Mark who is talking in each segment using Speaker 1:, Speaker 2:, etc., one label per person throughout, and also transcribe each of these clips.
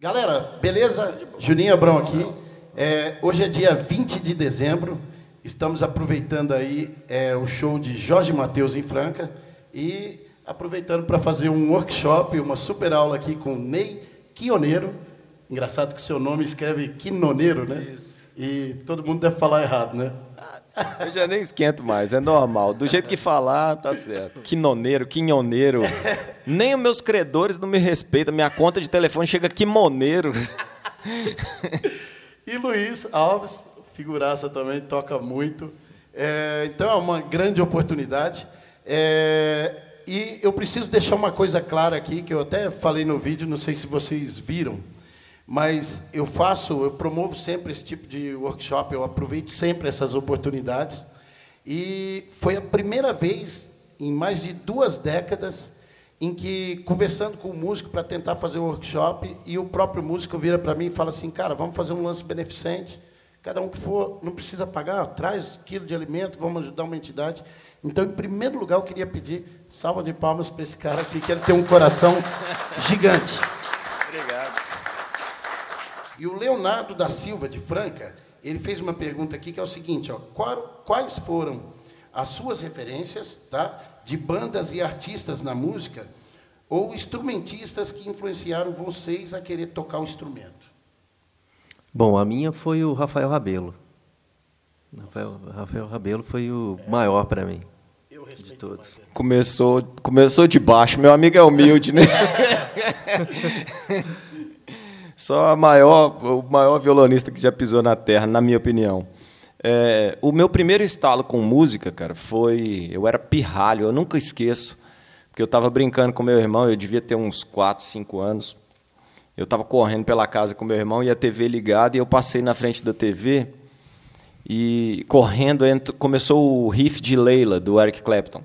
Speaker 1: Galera, beleza? Juninho Abrão aqui. É, hoje é dia 20 de dezembro. Estamos aproveitando aí é, o show de Jorge Matheus em Franca e aproveitando para fazer um workshop, uma super aula aqui com Ney Quioneiro. Engraçado que seu nome escreve Quinoneiro, né?
Speaker 2: Isso.
Speaker 1: E todo mundo deve falar errado, né?
Speaker 2: Eu já nem esquento mais, é normal. Do jeito que falar, tá certo. Quinoneiro, quinhoneiro. Nem os meus credores não me respeitam. Minha conta de telefone chega quimoneiro.
Speaker 1: E Luiz Alves, figuraça também, toca muito. É, então é uma grande oportunidade. É, e eu preciso deixar uma coisa clara aqui, que eu até falei no vídeo, não sei se vocês viram, mas eu faço, eu promovo sempre esse tipo de workshop, eu aproveito sempre essas oportunidades. E foi a primeira vez em mais de duas décadas em que, conversando com o músico para tentar fazer o workshop, e o próprio músico vira para mim e fala assim, cara, vamos fazer um lance beneficente, cada um que for, não precisa pagar, traz quilo de alimento, vamos ajudar uma entidade. Então, em primeiro lugar, eu queria pedir salva de palmas para esse cara aqui, que ele tem um coração gigante. E o Leonardo da Silva, de Franca, ele fez uma pergunta aqui que é o seguinte, ó, quais foram as suas referências tá, de bandas e artistas na música ou instrumentistas que influenciaram vocês a querer tocar o instrumento?
Speaker 3: Bom, a minha foi o Rafael Rabelo. Rafael, Rafael Rabelo foi o maior para mim,
Speaker 1: Eu
Speaker 3: de
Speaker 1: respeito
Speaker 3: todos.
Speaker 2: Começou, começou de baixo. Meu amigo é humilde, né? Só a maior, o maior violonista que já pisou na terra, na minha opinião. É, o meu primeiro estalo com música, cara, foi. Eu era pirralho, eu nunca esqueço. Porque eu estava brincando com meu irmão, eu devia ter uns 4, 5 anos. Eu estava correndo pela casa com meu irmão e a TV ligada, e eu passei na frente da TV e correndo começou o riff de Leila, do Eric Clapton.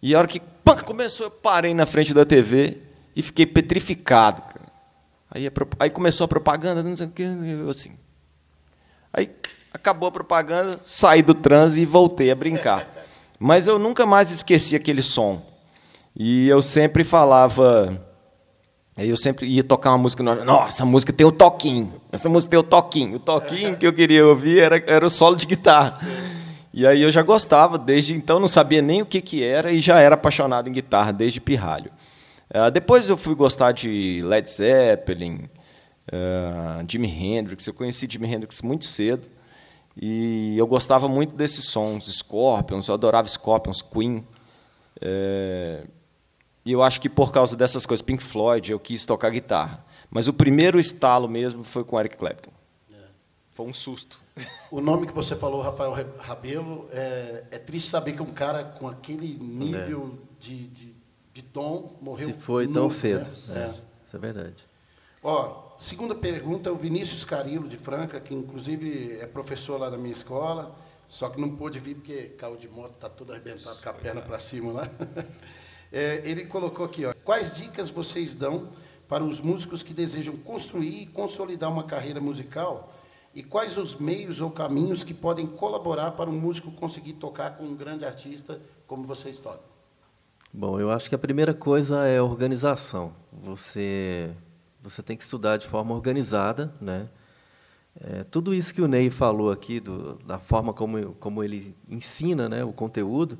Speaker 2: E a hora que pã, começou, eu parei na frente da TV e fiquei petrificado. Aí, a pro- aí começou a propaganda, não sei o quê, eu assim. Aí acabou a propaganda, saí do transe e voltei a brincar. Mas eu nunca mais esqueci aquele som. E eu sempre falava. Aí eu sempre ia tocar uma música. Nossa, a música tem o toquinho. Essa música tem o toquinho. O toquinho que eu queria ouvir era, era o solo de guitarra. E aí eu já gostava, desde então não sabia nem o que, que era e já era apaixonado em guitarra desde pirralho. Ah, depois eu fui gostar de Led Zeppelin, ah, Jimi Hendrix. Eu conheci Jimi Hendrix muito cedo e eu gostava muito desses sons, Scorpions, eu adorava Scorpions, Queen. É, e eu acho que por causa dessas coisas, Pink Floyd, eu quis tocar guitarra. Mas o primeiro estalo mesmo foi com Eric Clapton. Foi um susto.
Speaker 1: O nome que você falou, Rafael Rabelo, é, é triste saber que um cara com aquele nível de, de, de dom morreu
Speaker 3: Se foi tão cedo.
Speaker 1: É.
Speaker 3: É, Isso é verdade.
Speaker 1: Ó, segunda pergunta, o Vinícius Carilo, de Franca, que inclusive é professor lá da minha escola, só que não pôde vir porque carro de moto está todo arrebentado com a perna para cima lá. É, ele colocou aqui, ó, quais dicas vocês dão para os músicos que desejam construir e consolidar uma carreira musical e quais os meios ou caminhos que podem colaborar para um músico conseguir tocar com um grande artista como vocês tocam?
Speaker 3: Bom, eu acho que a primeira coisa é organização. Você, você tem que estudar de forma organizada, né? É, tudo isso que o Ney falou aqui, do, da forma como, como ele ensina né, o conteúdo,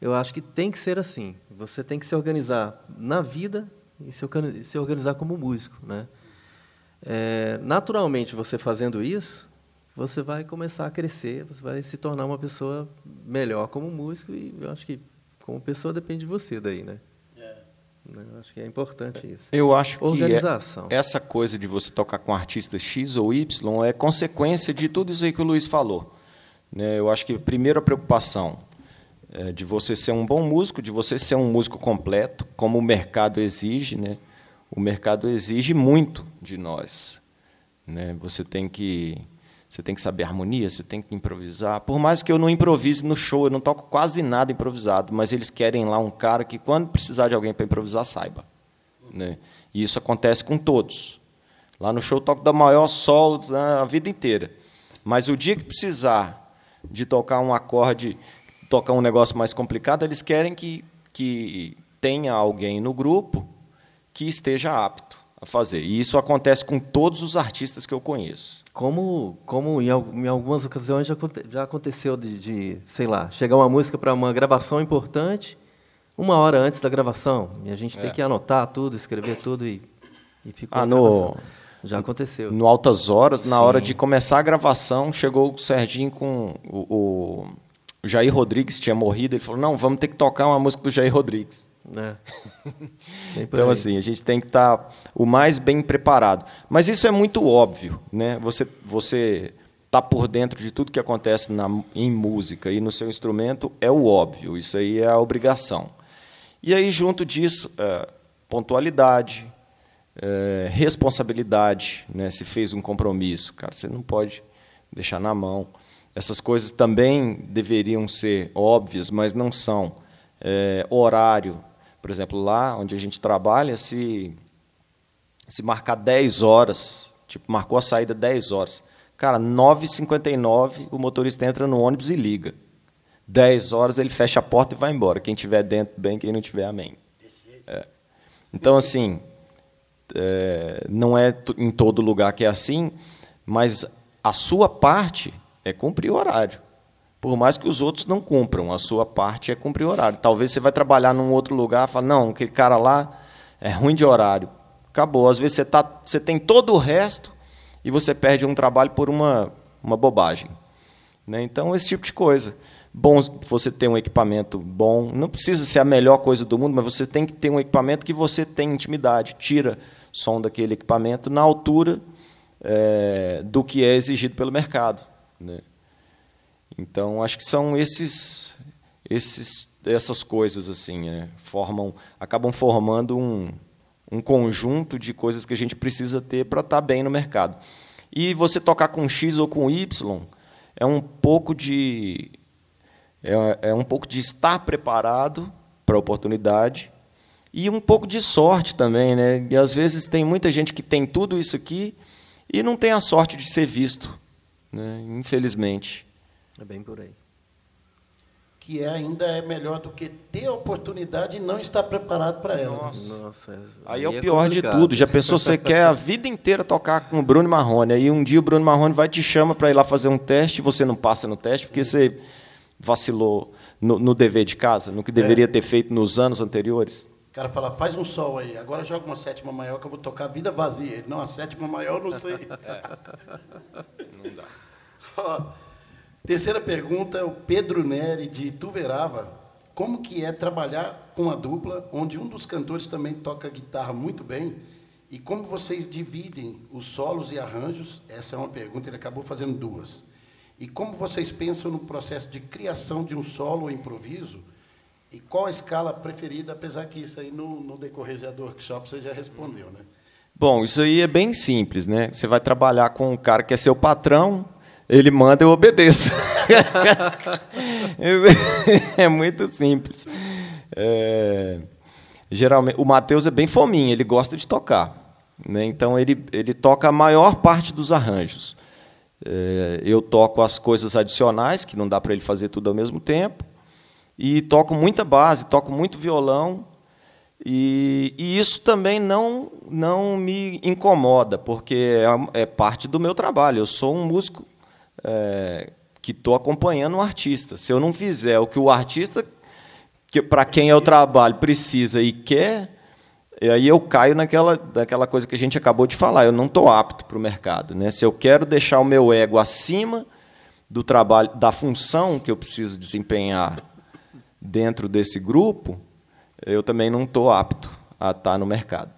Speaker 3: eu acho que tem que ser assim. Você tem que se organizar na vida e se, organi- se organizar como músico. Né? É, naturalmente, você fazendo isso, você vai começar a crescer, você vai se tornar uma pessoa melhor como músico e eu acho que como pessoa depende de você daí, né? Né, Eu acho que é importante isso.
Speaker 2: Eu acho que
Speaker 3: Organização.
Speaker 2: é- essa coisa de você tocar com artista X ou Y é consequência de tudo isso aí que o Luiz falou. Né? Eu acho que primeiro a preocupação é de você ser um bom músico, de você ser um músico completo, como o mercado exige. Né? O mercado exige muito de nós. Né? Você tem que você tem que saber harmonia, você tem que improvisar. Por mais que eu não improvise no show, eu não toco quase nada improvisado, mas eles querem lá um cara que quando precisar de alguém para improvisar saiba. Né? E isso acontece com todos. Lá no show eu toco da maior sol né, a vida inteira. Mas o dia que precisar de tocar um acorde, tocar um negócio mais complicado, eles querem que, que tenha alguém no grupo que esteja apto a fazer. E isso acontece com todos os artistas que eu conheço.
Speaker 3: Como, como em, em algumas ocasiões já, já aconteceu de, de, sei lá, chegar uma música para uma gravação importante uma hora antes da gravação. E a gente tem é. que anotar tudo, escrever tudo e, e ficou
Speaker 2: ah, no,
Speaker 3: Já aconteceu.
Speaker 2: No Altas Horas, na Sim. hora de começar a gravação, chegou o Serginho com o, o, o Jair Rodrigues, tinha morrido. Ele falou: Não, vamos ter que tocar uma música do Jair Rodrigues. É. então, assim, a gente tem que estar tá o mais bem preparado. Mas isso é muito óbvio. Né? Você você está por dentro de tudo que acontece na, em música e no seu instrumento é o óbvio. Isso aí é a obrigação. E aí, junto disso, é, pontualidade, é, responsabilidade. Né? Se fez um compromisso, cara, você não pode deixar na mão. Essas coisas também deveriam ser óbvias, mas não são. É, horário, por exemplo, lá onde a gente trabalha, se, se marcar 10 horas, tipo, marcou a saída 10 horas, cara, 9h59 o motorista entra no ônibus e liga. 10 horas ele fecha a porta e vai embora. Quem tiver dentro, bem, quem não tiver, amém. É. Então, assim, é, não é em todo lugar que é assim, mas a sua parte é cumprir o horário. Por mais que os outros não cumpram, a sua parte é cumprir o horário. Talvez você vai trabalhar num outro lugar, fala, não, aquele cara lá é ruim de horário. Acabou. Às vezes você, tá, você tem todo o resto e você perde um trabalho por uma, uma bobagem. Né? Então, esse tipo de coisa. Bom você ter um equipamento bom. Não precisa ser a melhor coisa do mundo, mas você tem que ter um equipamento que você tem intimidade. Tira som daquele equipamento na altura é, do que é exigido pelo mercado. Né? Então, acho que são esses, esses, essas coisas assim, é, formam, acabam formando um, um conjunto de coisas que a gente precisa ter para estar tá bem no mercado. E você tocar com X ou com Y é um pouco de é, é um pouco de estar preparado para a oportunidade e um pouco de sorte também, né? E às vezes tem muita gente que tem tudo isso aqui e não tem a sorte de ser visto, né? Infelizmente.
Speaker 3: É bem por aí.
Speaker 1: Que é, ainda é melhor do que ter a oportunidade e não estar preparado para ela.
Speaker 2: Nossa. Nossa aí, é o é pior de tudo. Já pensou, você quer a vida inteira tocar com o Bruno Marrone. Aí um dia o Bruno Marrone vai te chama para ir lá fazer um teste e você não passa no teste porque você vacilou no, no dever de casa, no que deveria é. ter feito nos anos anteriores.
Speaker 1: O cara fala, faz um sol aí, agora joga uma sétima maior que eu vou tocar vida vazia. Ele, não, a sétima maior eu não sei. É. Não dá. Terceira pergunta, o Pedro Neri, de Tuverava. Como que é trabalhar com a dupla, onde um dos cantores também toca guitarra muito bem, e como vocês dividem os solos e arranjos? Essa é uma pergunta, ele acabou fazendo duas. E como vocês pensam no processo de criação de um solo ou improviso? E qual a escala preferida, apesar que isso aí no, no decorrer do workshop você já respondeu, né?
Speaker 2: Bom, isso aí é bem simples, né? Você vai trabalhar com um cara que é seu patrão, ele manda, eu obedeço. é muito simples. É, geralmente, o Matheus é bem fominho, ele gosta de tocar. Né? Então, ele, ele toca a maior parte dos arranjos. É, eu toco as coisas adicionais, que não dá para ele fazer tudo ao mesmo tempo. E toco muita base, toco muito violão. E, e, isso também não, não me incomoda, porque é, é, parte do meu trabalho. Eu sou um músico é, que estou acompanhando um artista. Se eu não fizer o que o artista, que, para quem eu trabalho, precisa e quer, e aí eu caio naquela, naquela coisa que a gente acabou de falar. Eu não estou apto para o mercado. Né? Se eu quero deixar o meu ego acima do trabalho, da função que eu preciso desempenhar dentro desse grupo, eu também não estou apto a estar no mercado.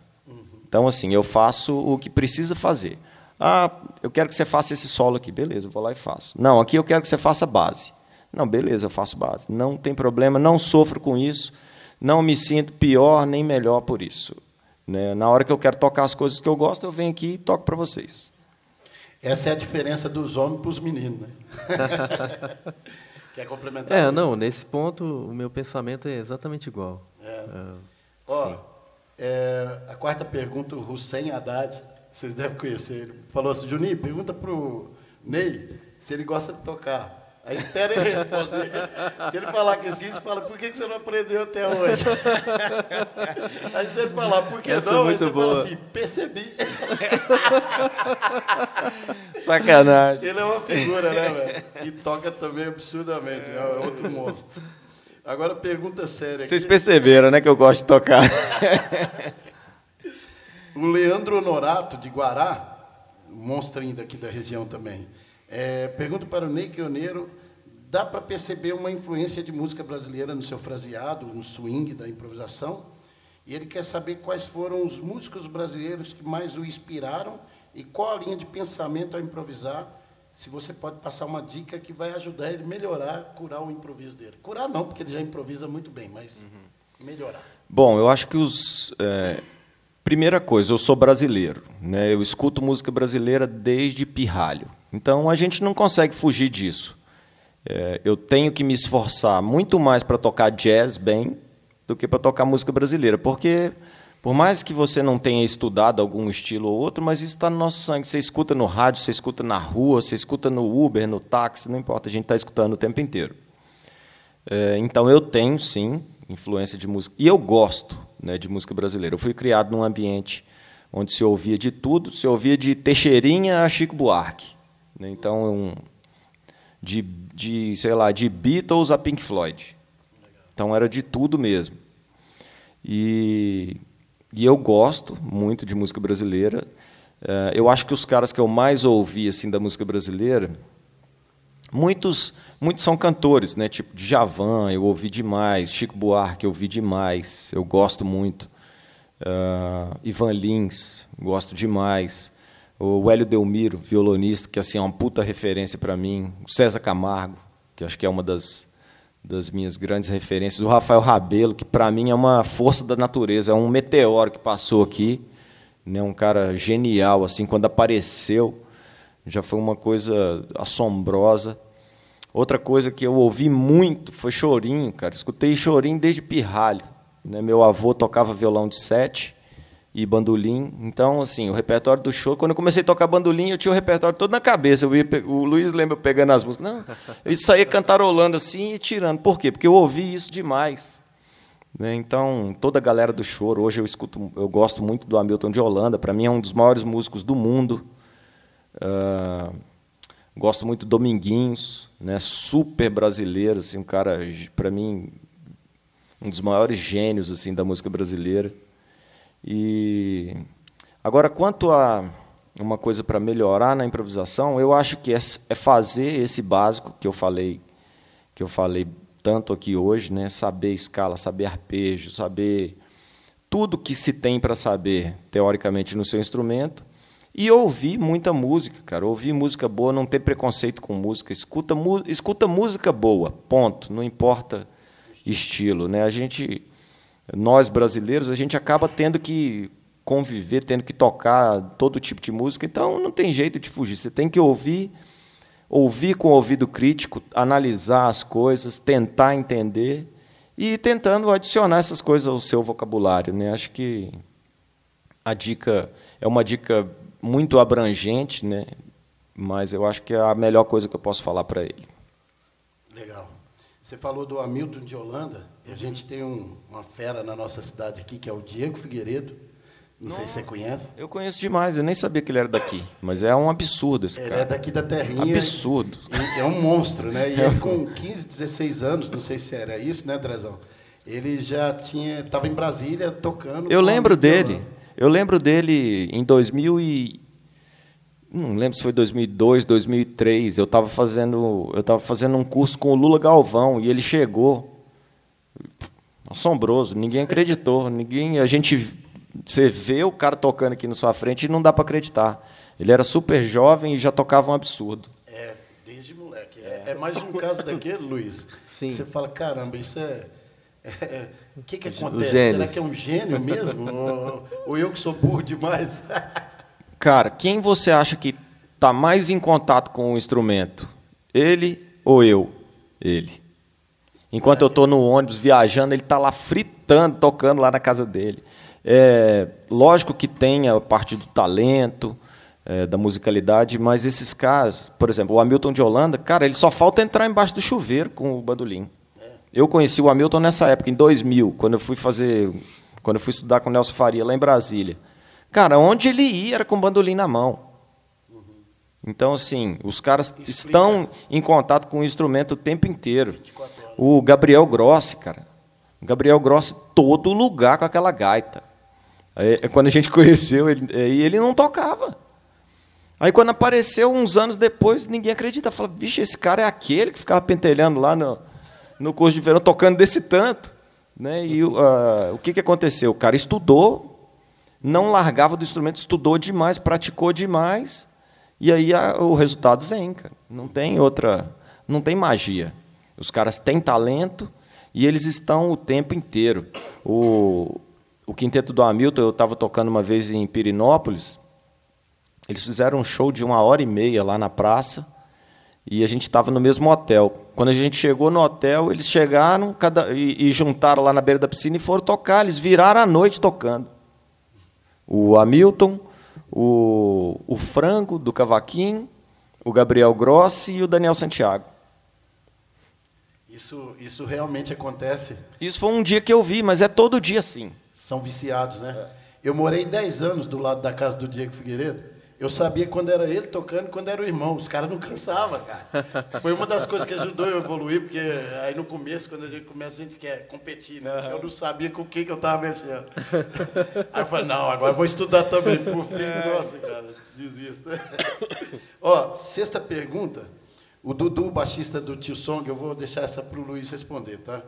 Speaker 2: Então, assim, eu faço o que precisa fazer. Ah, eu quero que você faça esse solo aqui. Beleza, eu vou lá e faço. Não, aqui eu quero que você faça base. Não, beleza, eu faço base. Não tem problema, não sofro com isso. Não me sinto pior nem melhor por isso. Né? Na hora que eu quero tocar as coisas que eu gosto, eu venho aqui e toco para vocês.
Speaker 1: Essa é a diferença dos homens para os meninos. Né? Quer complementar?
Speaker 3: É, não, nesse ponto o meu pensamento é exatamente igual. É.
Speaker 1: É, Ó, é, a quarta pergunta, o Hussein Haddad vocês devem conhecer ele. Falou assim, Juninho, pergunta para o Ney se ele gosta de tocar. Aí espera ele responder. Se ele falar que sim, você fala, por que você não aprendeu até hoje? Aí se ele falar, por que
Speaker 3: Essa é
Speaker 1: não?
Speaker 3: muito
Speaker 1: aí você
Speaker 3: boa.
Speaker 1: fala assim, percebi.
Speaker 2: Sacanagem.
Speaker 1: Ele é uma figura, né, velho? E toca também absurdamente, né? é outro monstro. Agora, pergunta séria.
Speaker 2: Vocês
Speaker 1: aqui.
Speaker 2: perceberam, né, que eu gosto de tocar.
Speaker 1: O Leandro Honorato, de Guará, um monstrinho daqui da região também, é, pergunta para o Ney Quioneiro, dá para perceber uma influência de música brasileira no seu fraseado, no swing da improvisação? E ele quer saber quais foram os músicos brasileiros que mais o inspiraram e qual a linha de pensamento ao improvisar, se você pode passar uma dica que vai ajudar ele a melhorar, curar o improviso dele. Curar não, porque ele já improvisa muito bem, mas melhorar.
Speaker 2: Bom, eu acho que os. é, primeira coisa, eu sou brasileiro. Né? Eu escuto música brasileira desde pirralho. Então a gente não consegue fugir disso. É, eu tenho que me esforçar muito mais para tocar jazz bem do que para tocar música brasileira. Porque, por mais que você não tenha estudado algum estilo ou outro, mas isso está no nosso sangue. Você escuta no rádio, você escuta na rua, você escuta no Uber, no táxi, não importa, a gente está escutando o tempo inteiro. É, então eu tenho sim influência de música e eu gosto né, de música brasileira. Eu fui criado num ambiente onde se ouvia de tudo, se ouvia de Teixeirinha a Chico Buarque, né? então de, de sei lá de Beatles a Pink Floyd. Então era de tudo mesmo. E, e eu gosto muito de música brasileira. É, eu acho que os caras que eu mais ouvi assim da música brasileira Muitos, muitos são cantores, né? Tipo Djavan, eu ouvi demais. Chico Buarque, eu ouvi demais. Eu gosto muito. Uh, Ivan Lins, gosto demais. O Hélio Delmiro, violonista, que assim é uma puta referência para mim. O César Camargo, que acho que é uma das, das minhas grandes referências. O Rafael Rabelo, que para mim é uma força da natureza, é um meteoro que passou aqui, né? Um cara genial assim quando apareceu já foi uma coisa assombrosa. Outra coisa que eu ouvi muito foi chorinho, cara. Escutei chorinho desde pirralho. Né? Meu avô tocava violão de sete e bandolim. Então, assim, o repertório do show, quando eu comecei a tocar bandolim, eu tinha o repertório todo na cabeça. Eu ia, o Luiz lembra eu pegando as músicas. Não, eu saía cantarolando assim e tirando. Por quê? Porque eu ouvi isso demais. Né? Então, toda a galera do choro, hoje eu escuto, eu gosto muito do Hamilton de Holanda, para mim é um dos maiores músicos do mundo. Uh, gosto muito do Dominguinhos, né? super brasileiro, assim, um cara, para mim, um dos maiores gênios assim da música brasileira. E agora, quanto a uma coisa para melhorar na improvisação, eu acho que é, é fazer esse básico que eu falei, que eu falei tanto aqui hoje, né? Saber escala, saber arpejo, saber tudo que se tem para saber teoricamente no seu instrumento e ouvir muita música, cara. Ouvir música boa, não ter preconceito com música. Escuta, escuta música boa, ponto. Não importa estilo, né? A gente, nós brasileiros, a gente acaba tendo que conviver, tendo que tocar todo tipo de música. Então não tem jeito de fugir. Você tem que ouvir, ouvir com o ouvido crítico, analisar as coisas, tentar entender e tentando adicionar essas coisas ao seu vocabulário, né? Acho que a dica é uma dica muito abrangente, né? mas eu acho que é a melhor coisa que eu posso falar para ele.
Speaker 1: Legal. Você falou do Hamilton de Holanda, e a gente tem um, uma fera na nossa cidade aqui, que é o Diego Figueiredo. Não, Não sei se você conhece.
Speaker 2: Eu conheço demais, eu nem sabia que ele era daqui. Mas é um absurdo esse
Speaker 1: ele
Speaker 2: cara.
Speaker 1: Ele é daqui da terrinha.
Speaker 2: Absurdo.
Speaker 1: É um monstro, né? E ele com 15, 16 anos, não sei se era isso, né, Drezão? Ele já tinha. estava em Brasília tocando.
Speaker 2: Eu lembro dele. Eu lembro dele em 2000 e não lembro se foi 2002, 2003. Eu estava fazendo, eu estava fazendo um curso com o Lula Galvão e ele chegou. Assombroso, ninguém acreditou, ninguém, a gente você vê o cara tocando aqui na sua frente e não dá para acreditar. Ele era super jovem e já tocava um absurdo.
Speaker 1: É, desde moleque. É, é mais um caso daquele, Luiz.
Speaker 3: Sim.
Speaker 1: Você fala, caramba, isso é o que, que acontece? Será que é um gênio mesmo? ou, ou, eu que sou burro demais?
Speaker 2: Cara, quem você acha que está mais em contato com o instrumento? Ele ou eu? Ele. Enquanto eu estou no ônibus viajando, ele está lá fritando, tocando lá na casa dele. É, lógico que tem a parte do talento, é, da musicalidade, mas esses caras, por exemplo, o Hamilton de Holanda, cara, ele só falta entrar embaixo do chuveiro com o bandolim. Eu conheci o Hamilton nessa época, em 2000, quando eu fui fazer, quando eu fui estudar com o Nelson Faria lá em Brasília. Cara, onde ele ia era com o bandolim na mão. Então, assim, os caras Explica. estão em contato com o instrumento o tempo inteiro. O Gabriel Grossi, cara. O Gabriel Grossi, todo lugar com aquela gaita. Aí, quando a gente conheceu, ele, ele não tocava. Aí quando apareceu uns anos depois, ninguém acredita. Fala, bicho, esse cara é aquele que ficava pentelhando lá no, no curso de verão, tocando desse tanto. Né? E uh, o que, que aconteceu? O cara estudou, não largava do instrumento, estudou demais, praticou demais, e aí a, o resultado vem, cara. Não tem outra, não tem magia. Os caras têm talento e eles estão o tempo inteiro. O, o quinteto do Hamilton, eu estava tocando uma vez em Pirinópolis, eles fizeram um show de uma hora e meia lá na praça e a gente estava no mesmo hotel. Quando a gente chegou no hotel, eles chegaram cada, e, e, juntaram lá na beira da piscina e foram tocar. Eles viraram a noite tocando. O Hamilton, o, o Frango, do Cavaquinho, o Gabriel Grossi e o Daniel Santiago.
Speaker 1: Isso, isso realmente acontece?
Speaker 2: Isso foi um dia que eu vi, mas é todo dia assim.
Speaker 1: São viciados, né? É. Eu morei 10 anos do lado da casa do Diego Figueiredo. Eu sabia quando era ele tocando e quando era o irmão. Os caras não cansavam, cara. Foi uma das coisas que ajudou eu a evoluir, porque aí no começo, quando a gente começa, a gente quer competir, né? Eu não sabia com o que, que eu estava mexendo. Aí eu falei, não, agora eu vou estudar também. Por fim, é. nossa, cara, desisto. Ó, sexta pergunta. O Dudu, baixista do Tio Song, eu vou deixar essa para o Luiz responder, tá?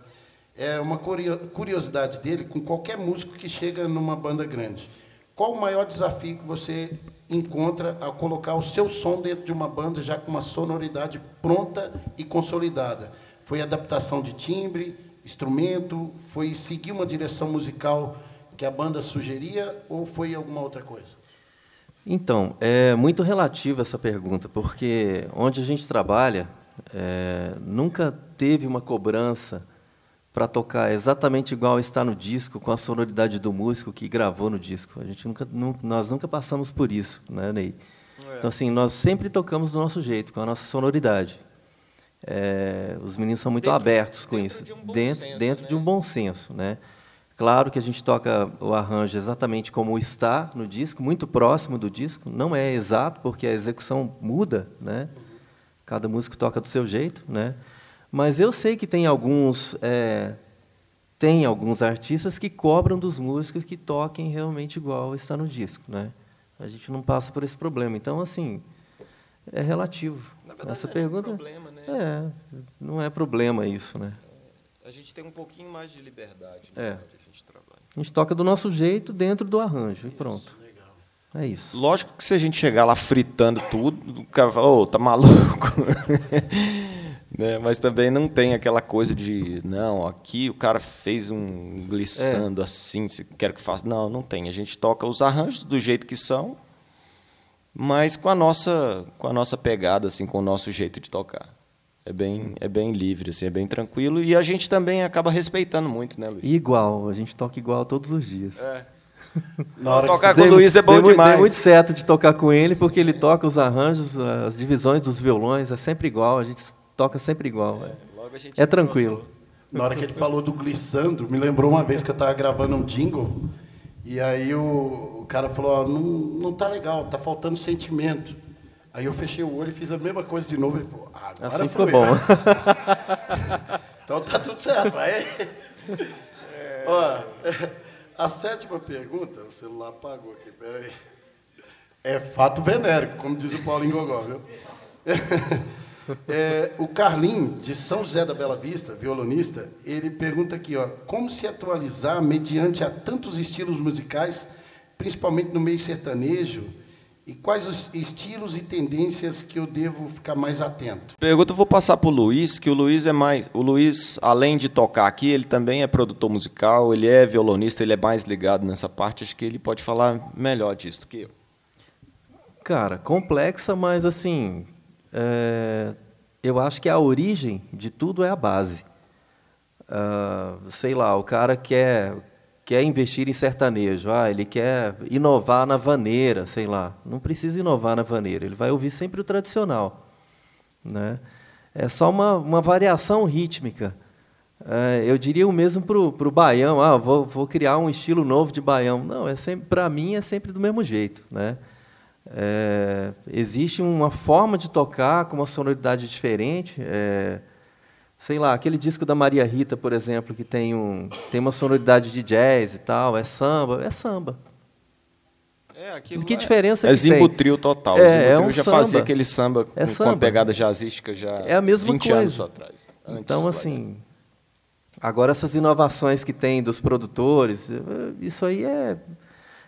Speaker 1: É uma curiosidade dele com qualquer músico que chega numa banda grande. Qual o maior desafio que você encontra ao colocar o seu som dentro de uma banda já com uma sonoridade pronta e consolidada? Foi adaptação de timbre, instrumento? Foi seguir uma direção musical que a banda sugeria ou foi alguma outra coisa?
Speaker 3: Então, é muito relativa essa pergunta, porque onde a gente trabalha, é, nunca teve uma cobrança para tocar exatamente igual está no disco, com a sonoridade do músico que gravou no disco. A gente nunca, nós nunca passamos por isso, né, Ney? É. Então, assim, nós sempre tocamos do nosso jeito, com a nossa sonoridade. É, os meninos são muito dentro, abertos com isso, de um dentro, senso, dentro né? de um bom senso, né? Claro que a gente toca o arranjo exatamente como está no disco, muito próximo do disco. Não é exato, porque a execução muda, né? Cada músico toca do seu jeito, né? Mas eu sei que tem alguns, é, tem alguns artistas que cobram dos músicos que toquem realmente igual está no disco, né? A gente não passa por esse problema. Então, assim, é relativo.
Speaker 2: Verdade, Essa pergunta, é um problema, né?
Speaker 3: É, não é problema isso, né?
Speaker 2: A gente tem um pouquinho mais de liberdade.
Speaker 3: Né, é. A gente, trabalha. a gente toca do nosso jeito dentro do arranjo isso, e pronto. Legal. É isso.
Speaker 2: Lógico que se a gente chegar lá fritando tudo, o cara fala, ô, oh, tá maluco? Né? Mas também não tem aquela coisa de, não, aqui o cara fez um glissando é. assim, se quer que faça. Não, não tem. A gente toca os arranjos do jeito que são, mas com a nossa, com a nossa pegada, assim, com o nosso jeito de tocar. É bem, é bem livre, assim, é bem tranquilo. E a gente também acaba respeitando muito, né, Luiz?
Speaker 3: Igual, a gente toca igual todos os dias. É.
Speaker 2: Tocar com o Luiz é bom demais.
Speaker 3: Dei muito certo de tocar com ele, porque ele toca os arranjos, as divisões dos violões, é sempre igual. A gente toca sempre igual. É, é tranquilo.
Speaker 1: Na hora que ele falou do glissando, me lembrou uma vez que eu estava gravando um jingle, e aí o, o cara falou, oh, não, não tá legal, tá faltando sentimento. Aí eu fechei o olho e fiz a mesma coisa de novo. Ele falou, ah, agora
Speaker 3: assim ficou bom.
Speaker 1: então tá tudo certo. Vai. É... Ó, a sétima pergunta, o celular apagou aqui, peraí. É fato venérico, como diz o Paulinho Gogó, viu? É, o Carlinho, de São José da Bela Vista, violonista, ele pergunta aqui, ó, como se atualizar mediante a tantos estilos musicais, principalmente no meio sertanejo, e quais os estilos e tendências que eu devo ficar mais atento?
Speaker 2: Pergunta eu vou passar para o Luiz, que o Luiz é mais. O Luiz, além de tocar aqui, ele também é produtor musical, ele é violonista, ele é mais ligado nessa parte. Acho que ele pode falar melhor disso do que eu.
Speaker 3: Cara, complexa, mas assim, é, eu acho que a origem de tudo é a base. Uh, sei lá, o cara quer quer investir em sertanejo, ah, ele quer inovar na vaneira, sei lá. Não precisa inovar na vaneira, ele vai ouvir sempre o tradicional. Né? É só uma, uma variação rítmica. É, eu diria o mesmo para o baião, ah, vou, vou criar um estilo novo de baião. Não, é sempre para mim é sempre do mesmo jeito. Né? É, existe uma forma de tocar com uma sonoridade diferente. É, sei lá, aquele disco da Maria Rita, por exemplo, que tem, um, tem uma sonoridade de jazz e tal, é samba, é samba. É, que é, diferença
Speaker 2: é,
Speaker 3: é
Speaker 2: Zimbutril total. É, é um já samba. fazia aquele samba, é com, samba. com a pegada jazzística já
Speaker 3: é a mesma 20
Speaker 2: coisa. anos atrás.
Speaker 3: Então, assim, agora essas inovações que tem dos produtores, isso aí é,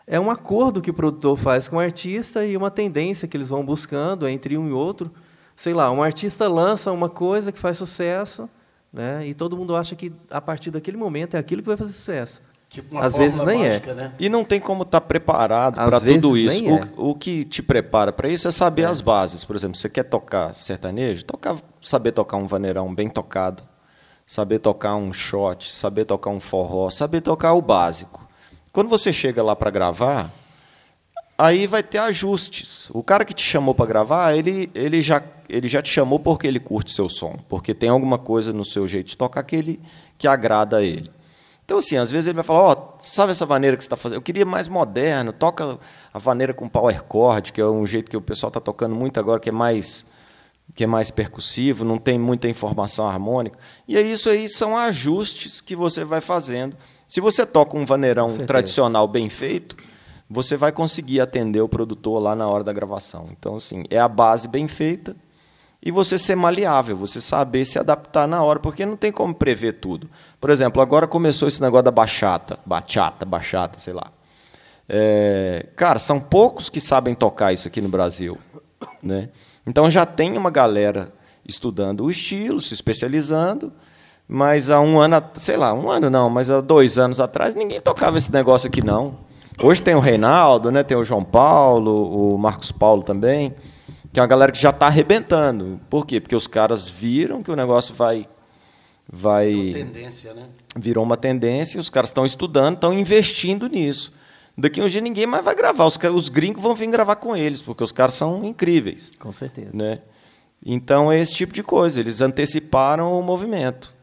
Speaker 3: é um acordo que o produtor faz com o artista e uma tendência que eles vão buscando entre um e outro sei lá, um artista lança uma coisa que faz sucesso, né? E todo mundo acha que a partir daquele momento é aquilo que vai fazer sucesso. Tipo Às vezes nem é. mágica, é. Né?
Speaker 2: E não tem como estar tá preparado para tudo isso. O, é. o, que te prepara para isso é saber é. as bases. Por exemplo, você quer tocar sertanejo, tocar, saber tocar um vaneirão bem tocado, saber tocar um shot, saber tocar um forró, saber tocar o básico. Quando você chega lá para gravar, aí vai ter ajustes. O cara que te chamou para gravar, ele, ele, já, ele já te chamou porque ele curte seu som, porque tem alguma coisa no seu jeito de tocar que, ele, que agrada a ele. Então, assim, às vezes ele vai falar, ó, oh, sabe essa vaneira que você está fazendo? Eu queria mais moderno, toca a vaneira com power chord, que é um jeito que o pessoal está tocando muito agora, que é mais que é mais percussivo, não tem muita informação harmônica. E aí isso aí são ajustes que você vai fazendo. Se você toca um vaneirão tradicional bem feito, você vai conseguir atender o produtor lá na hora da gravação. Então, assim, é a base bem feita e você ser maleável, você saber se adaptar na hora, porque não tem como prever tudo. Por exemplo, agora começou esse negócio da bachata, bachata, bachata, sei lá. É, cara, são poucos que sabem tocar isso aqui no Brasil, né? Então já tem uma galera estudando o estilo, se especializando, mas há um ano, sei lá, um ano não, mas há dois anos atrás ninguém tocava esse negócio aqui não. Hoje tem o Reinaldo, né? tem o João Paulo, o Marcos Paulo também, que é uma galera que já está arrebentando. Por quê? Porque os caras viram que o negócio vai. vai
Speaker 1: Virou tendência, né?
Speaker 2: Virou uma tendência, os caras estão estudando, estão investindo nisso. Daqui a um dia ninguém mais vai gravar. Os, os gringos vão vir gravar com eles, porque os caras são incríveis.
Speaker 3: Com certeza.
Speaker 2: Né? Então é esse tipo de coisa. Eles anteciparam o movimento.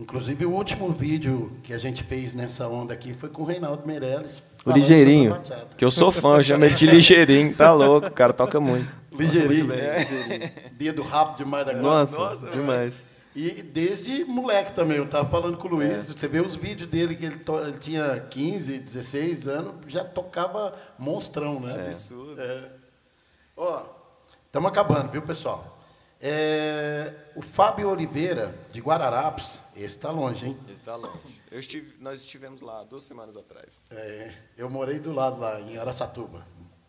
Speaker 1: Inclusive, o último vídeo que a gente fez nessa onda aqui foi com o Reinaldo Meirelles.
Speaker 2: O Ligeirinho. Que eu sou fã, eu chamo ele de Ligeirinho. Tá louco, o cara toca muito.
Speaker 1: Ligeirinho. É. Dia do rápido demais da
Speaker 3: Nossa, Nossa demais.
Speaker 1: E desde moleque também, eu estava falando com o Luiz, é. você vê os vídeos dele, que ele, to... ele, tinha 15, 16 anos, já tocava monstrão, né?
Speaker 2: É. Absurdo.
Speaker 1: É. Ó, estamos acabando, viu, pessoal? É, o Fábio Oliveira, de Guararapes, esse está longe, hein?
Speaker 2: Esse está longe. Estive, nós estivemos lá duas semanas atrás.
Speaker 1: É, eu morei do lado lá, em Araçatuba.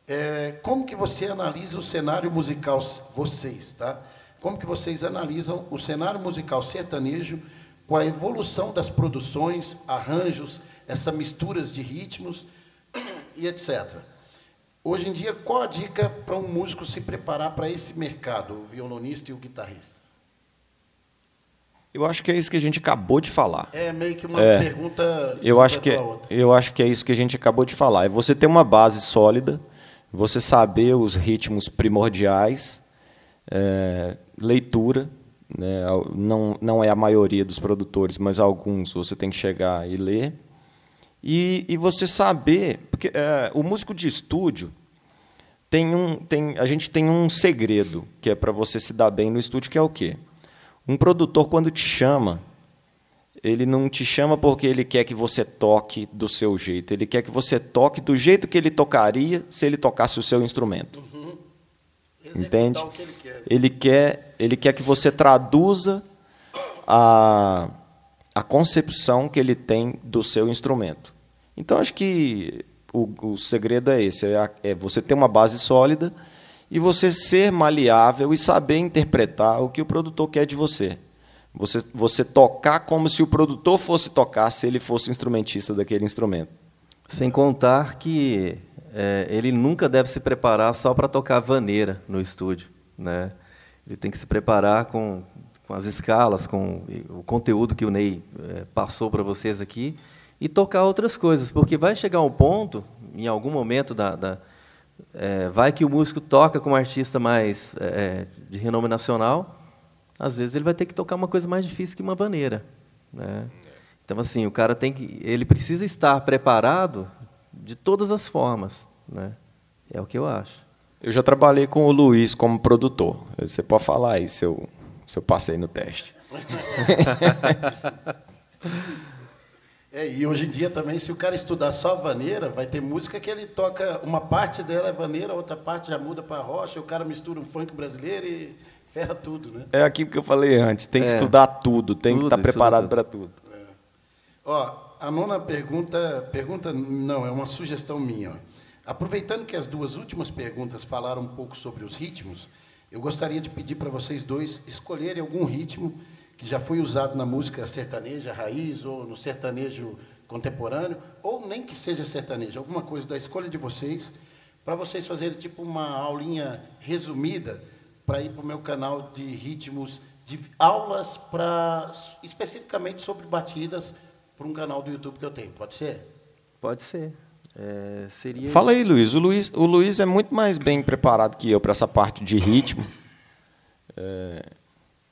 Speaker 1: É, como que você analisa o cenário musical, vocês, tá? Como que vocês analisam o cenário musical sertanejo com a evolução das produções, arranjos, essas misturas de ritmos e etc. Hoje em dia, qual a dica para um músico se preparar para esse mercado, o violonista e o guitarrista?
Speaker 2: Eu acho que é isso que a gente acabou de falar.
Speaker 1: É meio que uma é, pergunta.
Speaker 2: Eu acho que é, eu acho que é isso que a gente acabou de falar. É você ter uma base sólida, você saber os ritmos primordiais, é, leitura, né, não não é a maioria dos produtores, mas alguns você tem que chegar e ler e, e você saber, porque é, o músico de estúdio tem um, tem, a gente tem um segredo que é para você se dar bem no estúdio, que é o quê? Um produtor quando te chama, ele não te chama porque ele quer que você toque do seu jeito, ele quer que você toque do jeito que ele tocaria se ele tocasse o seu instrumento. Uhum. Entende? Ele quer. ele quer, ele quer que você traduza a a concepção que ele tem do seu instrumento. Então, acho que o, o segredo é esse: é, é, você ter uma base sólida e você ser maleável e saber interpretar o que o produtor quer de você. Você, você tocar como se o produtor fosse tocar se ele fosse instrumentista daquele instrumento.
Speaker 3: Sem contar que é, ele nunca deve se preparar só para tocar vaneira no estúdio. Né? Ele tem que se preparar com com as escalas, com o conteúdo que o Ney é, passou para vocês aqui, e tocar outras coisas, porque vai chegar um ponto, em algum momento da, da é, vai que o músico toca com um artista mais é, de renome nacional, às vezes ele vai ter que tocar uma coisa mais difícil que uma vaneira, né? Então assim, o cara tem que, ele precisa estar preparado de todas as formas, né? É o que eu acho.
Speaker 2: Eu já trabalhei com o Luiz como produtor. Você pode falar aí se eu, se eu passei no teste.
Speaker 1: É, e hoje em dia também, se o cara estudar só vaneira, vai ter música que ele toca, uma parte dela é vaneira, outra parte já muda para rocha, o cara mistura um funk brasileiro e ferra tudo, né?
Speaker 2: É aquilo que eu falei antes, tem que é, estudar tudo, tem tudo, que estar preparado para tudo. É.
Speaker 1: Ó, a nona pergunta, pergunta não, é uma sugestão minha. Aproveitando que as duas últimas perguntas falaram um pouco sobre os ritmos, eu gostaria de pedir para vocês dois escolherem algum ritmo que já foi usado na música sertaneja raiz ou no sertanejo contemporâneo, ou nem que seja sertanejo, alguma coisa da escolha de vocês, para vocês fazerem tipo uma aulinha resumida para ir para o meu canal de ritmos, de aulas para especificamente sobre batidas para um canal do YouTube que eu tenho. Pode ser?
Speaker 3: Pode ser. É, seria...
Speaker 2: Fala aí, Luiz. O, Luiz. o Luiz é muito mais bem preparado que eu para essa parte de ritmo. É,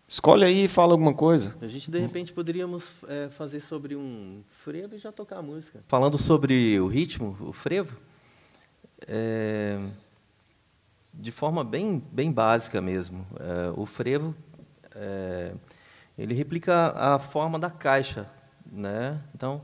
Speaker 2: Escolhe aí e fala alguma coisa.
Speaker 3: A gente, de repente, poderíamos é, fazer sobre um frevo e já tocar a música. Falando sobre o ritmo, o frevo, é, de forma bem, bem básica mesmo. É, o frevo, é, ele replica a forma da caixa. Né? Então...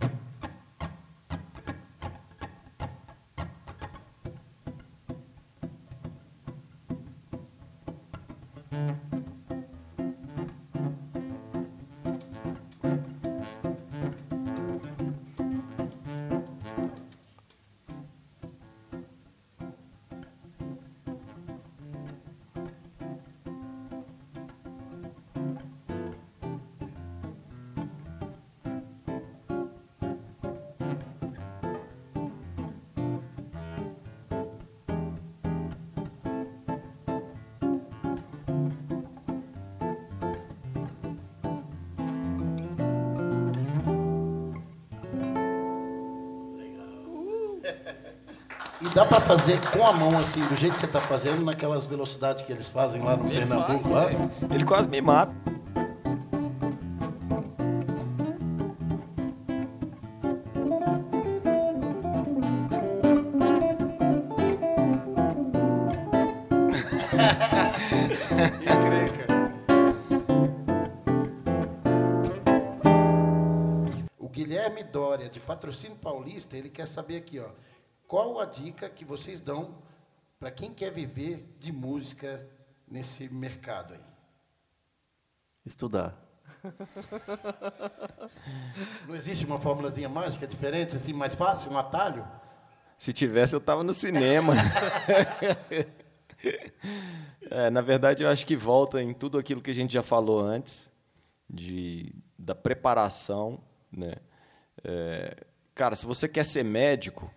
Speaker 1: fazer com a mão, assim, do jeito que você está fazendo, naquelas velocidades que eles fazem lá no Ele Pernambuco? Faz, lá?
Speaker 2: É. Ele quase me mata.
Speaker 1: O Guilherme Dória, de Patrocínio Paulista, ele quer saber aqui, ó. Qual a dica que vocês dão para quem quer viver de música nesse mercado aí?
Speaker 3: Estudar.
Speaker 1: Não existe uma formulazinha mágica diferente, assim, mais fácil, um atalho?
Speaker 2: Se tivesse, eu estava no cinema. é, na verdade, eu acho que volta em tudo aquilo que a gente já falou antes, de, da preparação. Né? É, cara, se você quer ser médico,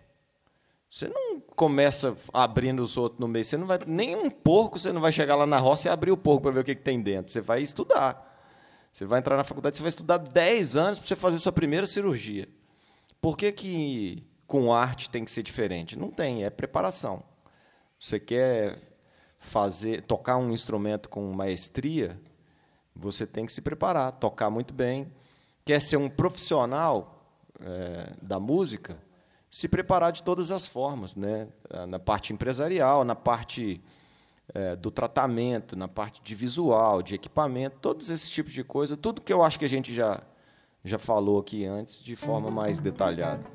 Speaker 2: você não começa abrindo os outros no meio. Você não vai nem um porco. Você não vai chegar lá na roça e abrir o porco para ver o que, que tem dentro. Você vai estudar. Você vai entrar na faculdade. Você vai estudar 10 anos para você fazer sua primeira cirurgia. Por que, que com arte tem que ser diferente? Não tem. É preparação. Você quer fazer, tocar um instrumento com maestria, você tem que se preparar, tocar muito bem. Quer ser um profissional é, da música? Se preparar de todas as formas, né? na parte empresarial, na parte é, do tratamento, na parte de visual, de equipamento, todos esses tipos de coisa, tudo que eu acho que a gente já, já falou aqui antes, de forma mais detalhada.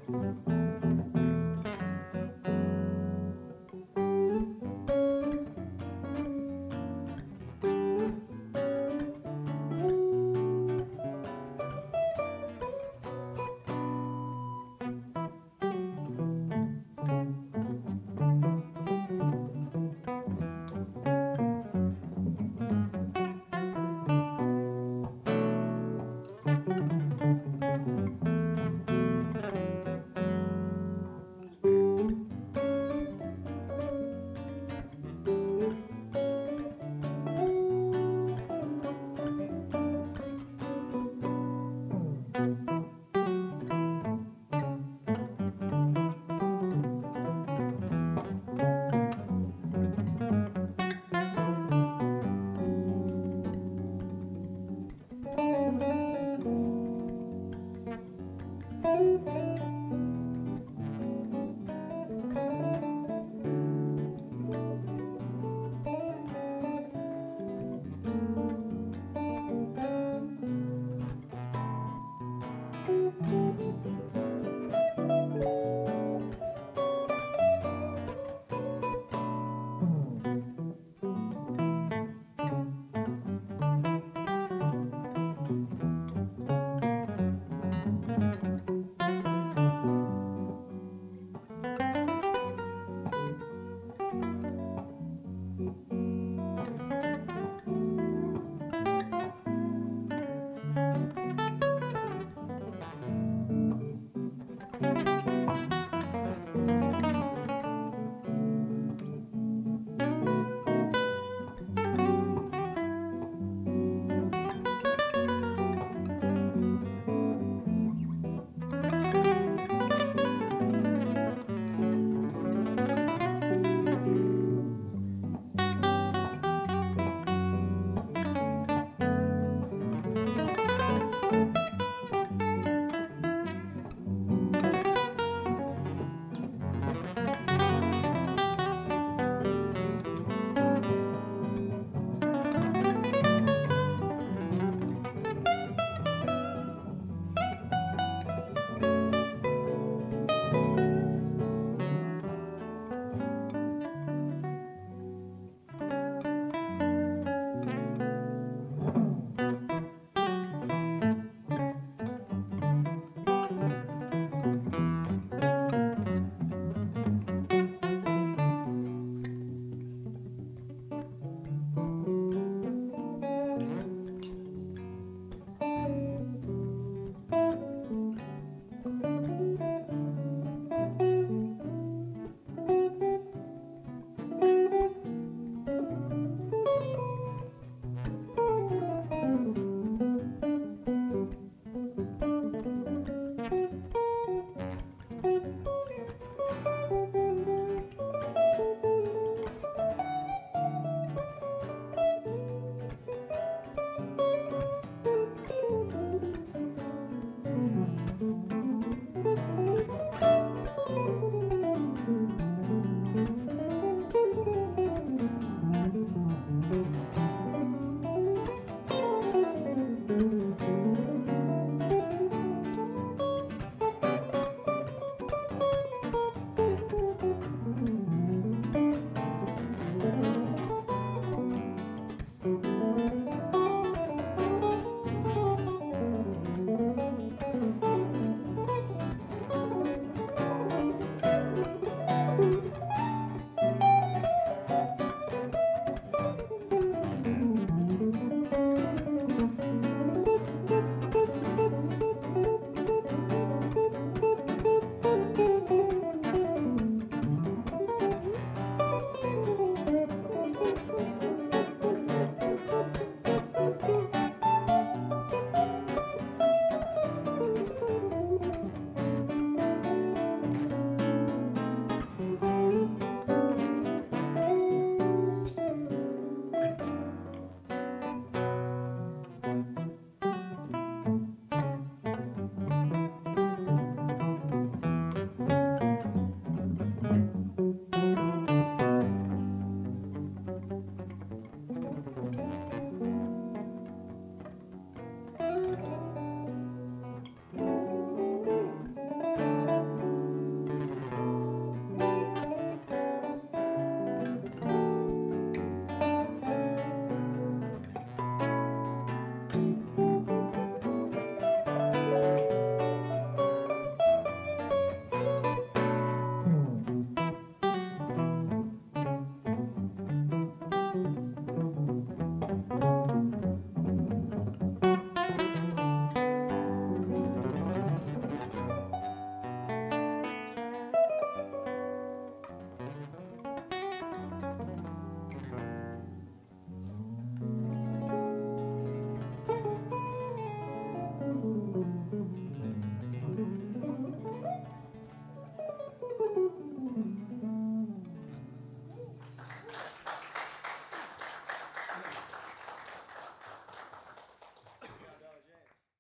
Speaker 3: Música